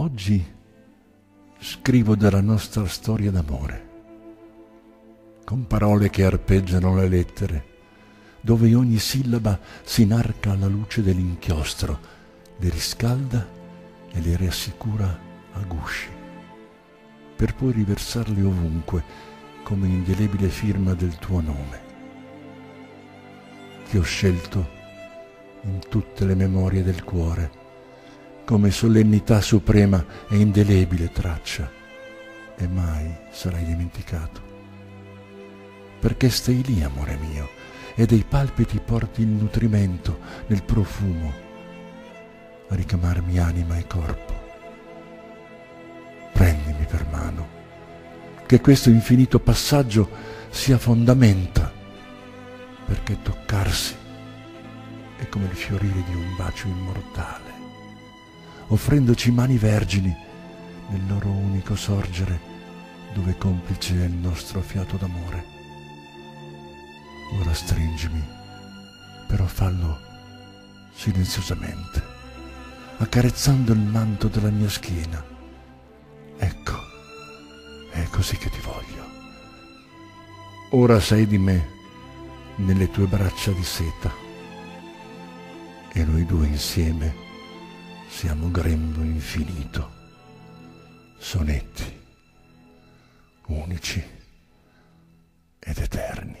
Oggi scrivo della nostra storia d'amore, con parole che arpeggiano le lettere, dove ogni sillaba si inarca alla luce dell'inchiostro, le riscalda e le rassicura a gusci, per poi riversarle ovunque come indelebile firma del tuo nome. Ti ho scelto in tutte le memorie del cuore come solennità suprema e indelebile traccia, e mai sarai dimenticato. Perché stai lì, amore mio, e dei palpiti porti il nutrimento nel profumo, a ricamarmi anima e corpo. Prendimi per mano, che questo infinito passaggio sia fondamenta, perché toccarsi è come il fiorire di un bacio immortale offrendoci mani vergini nel loro unico sorgere dove complice è il nostro fiato d'amore. Ora stringimi, però fallo silenziosamente, accarezzando il manto della mia schiena. Ecco, è così che ti voglio. Ora sei di me nelle tue braccia di seta e noi due insieme siamo grembo infinito, sonetti unici ed eterni.